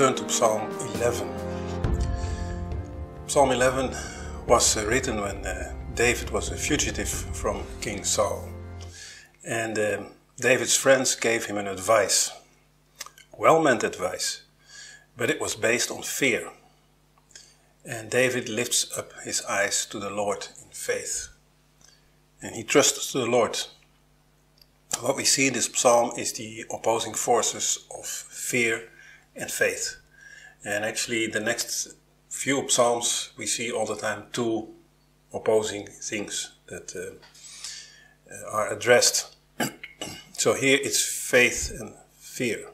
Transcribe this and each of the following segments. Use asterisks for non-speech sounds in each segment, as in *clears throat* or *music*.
Turn to Psalm 11. Psalm 11 was uh, written when uh, David was a fugitive from King Saul. And uh, David's friends gave him an advice, well meant advice, but it was based on fear. And David lifts up his eyes to the Lord in faith. And he trusts to the Lord. What we see in this psalm is the opposing forces of fear and faith. And actually, the next few psalms, we see all the time two opposing things that uh, are addressed. *clears throat* so here it's faith and fear.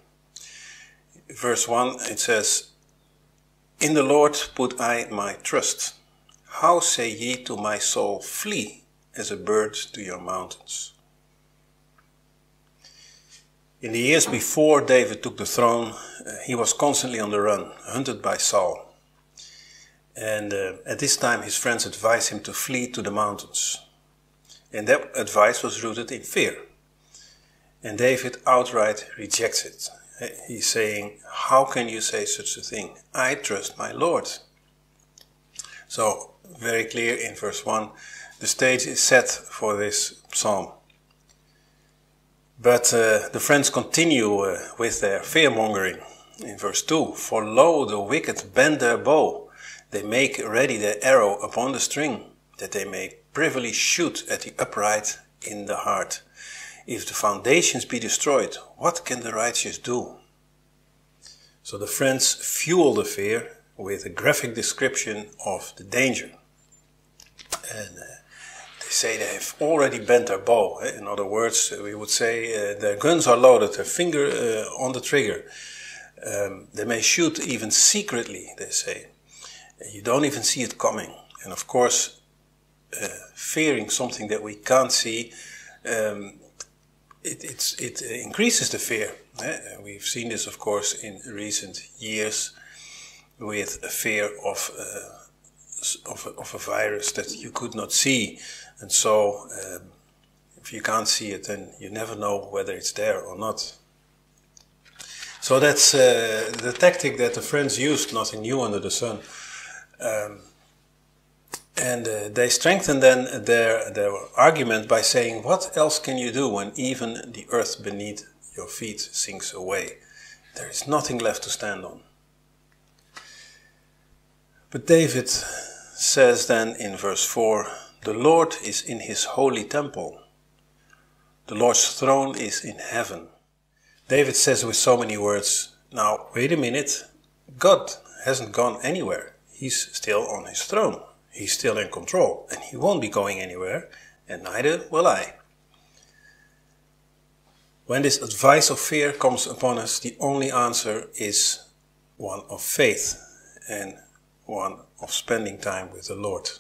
Verse 1 it says, In the Lord put I my trust. How say ye to my soul, Flee as a bird to your mountains? In the years before David took the throne, uh, he was constantly on the run, hunted by Saul. And uh, at this time, his friends advised him to flee to the mountains. And that advice was rooted in fear. And David outright rejects it. He's saying, How can you say such a thing? I trust my Lord. So, very clear in verse 1, the stage is set for this psalm. But uh, the friends continue uh, with their fear mongering in verse 2 For lo, the wicked bend their bow, they make ready their arrow upon the string, that they may privily shoot at the upright in the heart. If the foundations be destroyed, what can the righteous do? So the friends fuel the fear with a graphic description of the danger. And uh, they say they have already bent their bow. Eh? In other words, we would say uh, their guns are loaded, their finger uh, on the trigger. Um, they may shoot even secretly, they say. You don't even see it coming. And of course, uh, fearing something that we can't see, um, it, it increases the fear. Eh? We've seen this, of course, in recent years with a fear of, uh, of, a, of a virus that you could not see and so, um, if you can't see it, then you never know whether it's there or not. So that's uh, the tactic that the Friends used, nothing new under the sun. Um, and uh, they strengthen then their, their argument by saying, What else can you do when even the earth beneath your feet sinks away? There is nothing left to stand on. But David says then in verse 4 the Lord is in his holy temple. The Lord's throne is in heaven. David says with so many words, now wait a minute, God hasn't gone anywhere. He's still on his throne. He's still in control, and he won't be going anywhere, and neither will I. When this advice of fear comes upon us, the only answer is one of faith and one of spending time with the Lord.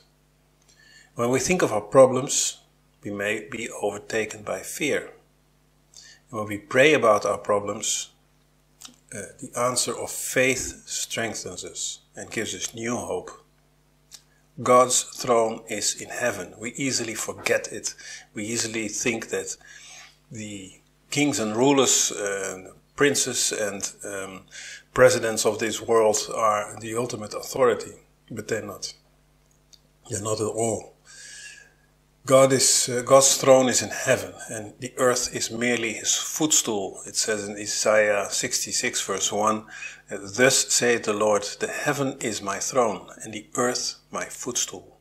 When we think of our problems, we may be overtaken by fear. When we pray about our problems, uh, the answer of faith strengthens us and gives us new hope. God's throne is in heaven. We easily forget it. We easily think that the kings and rulers, princes and um, presidents of this world are the ultimate authority, but they're not. They're not at all. God is, uh, God's throne is in heaven and the earth is merely his footstool. It says in Isaiah 66 verse 1, Thus saith the Lord, the heaven is my throne and the earth my footstool.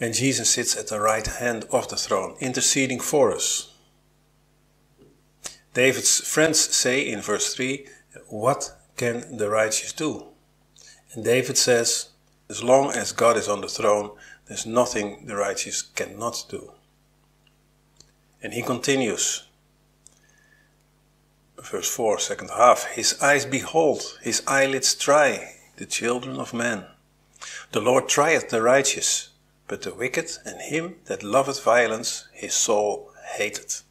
And Jesus sits at the right hand of the throne, interceding for us. David's friends say in verse 3, What can the righteous do? And David says, As long as God is on the throne, there's nothing the righteous cannot do. And he continues, verse 4, second half, His eyes behold, his eyelids try the children of men. The Lord trieth the righteous, but the wicked and him that loveth violence his soul hateth.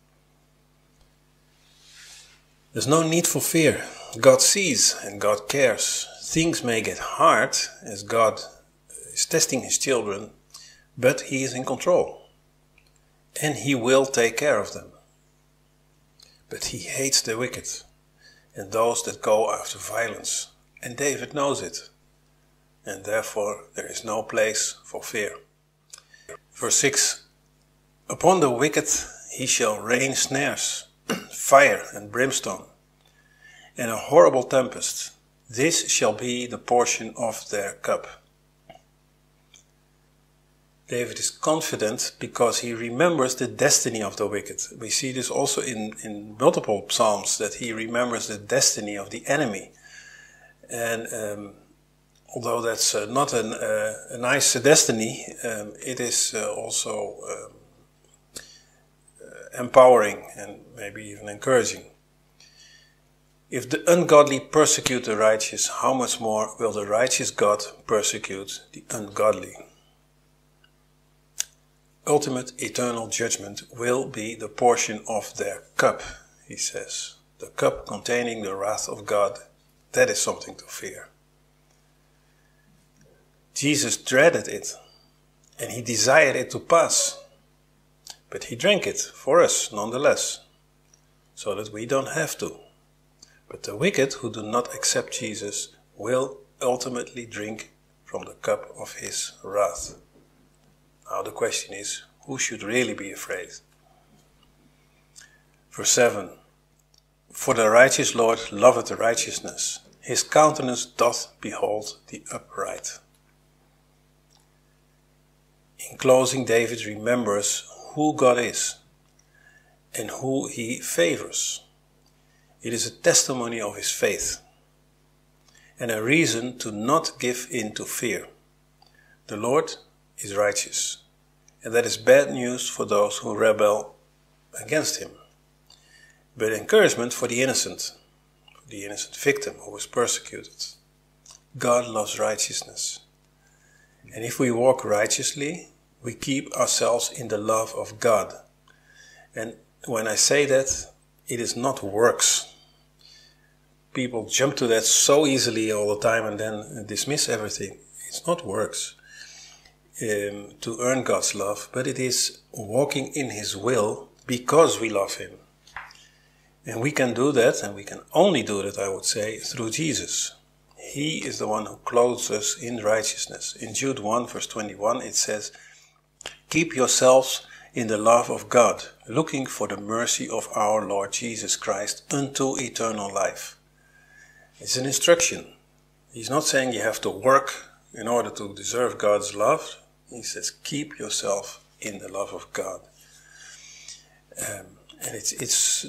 There's no need for fear. God sees and God cares. Things may get hard as God is testing his children but he is in control. And he will take care of them. But he hates the wicked. and those that go after violence. And David knows it. And therefore there is no place for fear. Verse 6 Upon the wicked he shall rain snares, *clears throat* fire and brimstone, and a horrible tempest. This shall be the portion of their cup. David is confident because he remembers the destiny of the wicked. We see this also in, in multiple psalms that he remembers the destiny of the enemy. And um, although that's uh, not an, uh, a nice destiny, um, it is uh, also um, uh, empowering and maybe even encouraging. If the ungodly persecute the righteous, how much more will the righteous God persecute the ungodly? ultimate eternal judgment will be the portion of their cup, he says. The cup containing the wrath of God. That is something to fear. Jesus dreaded it, and he desired it to pass. But he drank it for us nonetheless, so that we don't have to. But the wicked who do not accept Jesus will ultimately drink from the cup of his wrath. Now the question is, who should really be afraid? Verse 7 For the righteous Lord loveth the righteousness, his countenance doth behold the upright. In closing, David remembers who God is and who he favors. It is a testimony of his faith and a reason to not give in to fear. The Lord is righteous, and that is bad news for those who rebel against him, but encouragement for the innocent, for the innocent victim who was persecuted. God loves righteousness. And if we walk righteously, we keep ourselves in the love of God. And when I say that, it is not works. People jump to that so easily all the time and then dismiss everything. It's not works um, to earn God's love, but it is walking in His will because we love Him. And we can do that, and we can only do that, I would say, through Jesus. He is the one who clothes us in righteousness. In Jude 1, verse 21, it says, Keep yourselves in the love of God, looking for the mercy of our Lord Jesus Christ unto eternal life. It's an instruction. He's not saying you have to work in order to deserve God's love. He says, keep yourself in the love of God. Um, and it's, it's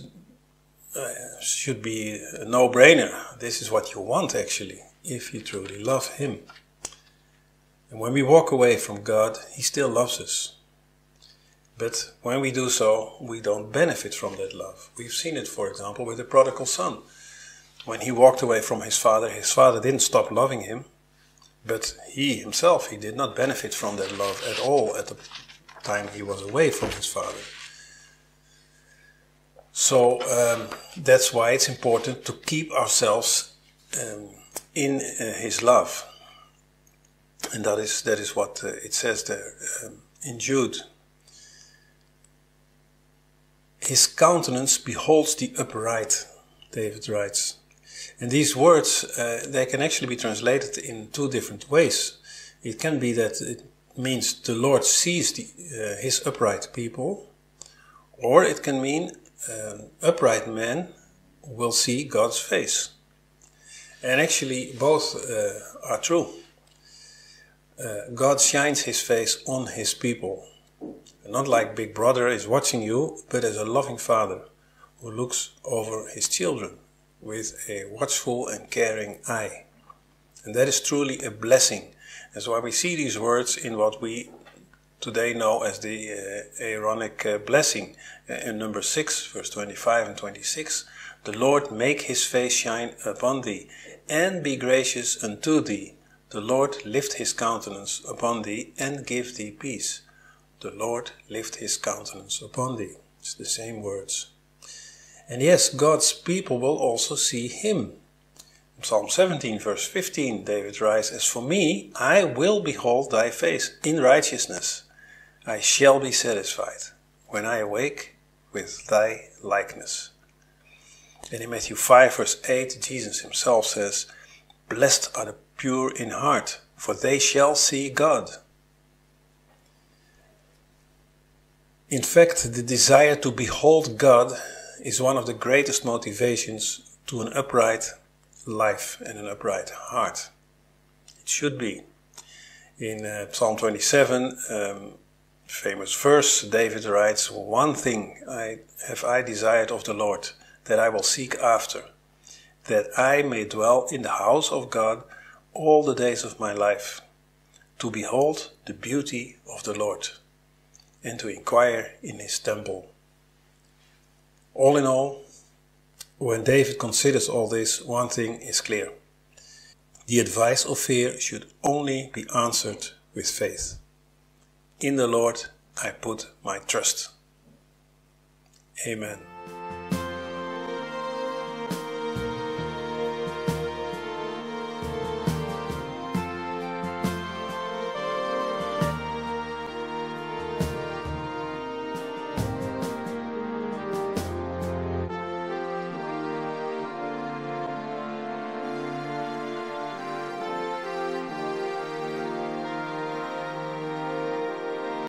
uh, should be a no-brainer. This is what you want actually, if you truly love Him. And when we walk away from God, He still loves us. But when we do so, we don't benefit from that love. We've seen it, for example, with the prodigal son. When he walked away from his father, his father didn't stop loving him, but he himself, he did not benefit from that love at all at the time he was away from his father. So um, that's why it's important to keep ourselves um, in uh, his love. And that is, that is what uh, it says there um, in Jude. His countenance beholds the upright, David writes. And these words, uh, they can actually be translated in two different ways. It can be that it means the Lord sees the, uh, his upright people, or it can mean an upright man will see God's face. And actually, both uh, are true. Uh, God shines his face on his people. Not like Big Brother is watching you, but as a loving father who looks over his children with a watchful and caring eye. And that is truly a blessing. That's why we see these words in what we today know as the uh, Aaronic uh, blessing uh, in number 6, verse 25 and 26. The Lord make his face shine upon thee, and be gracious unto thee. The Lord lift his countenance upon thee, and give thee peace. The Lord lift his countenance upon thee. It's the same words. And yes, God's people will also see him. In Psalm 17, verse 15, David writes, As for me, I will behold thy face in righteousness. I shall be satisfied when I awake with thy likeness. And in Matthew 5, verse 8, Jesus himself says, Blessed are the pure in heart, for they shall see God. In fact, the desire to behold God is one of the greatest motivations to an upright life and an upright heart. It should be. In uh, Psalm 27, um, famous verse, David writes, One thing I have I desired of the Lord, that I will seek after, that I may dwell in the house of God all the days of my life, to behold the beauty of the Lord, and to inquire in his temple. All in all, when David considers all this, one thing is clear. The advice of fear should only be answered with faith. In the Lord I put my trust. Amen.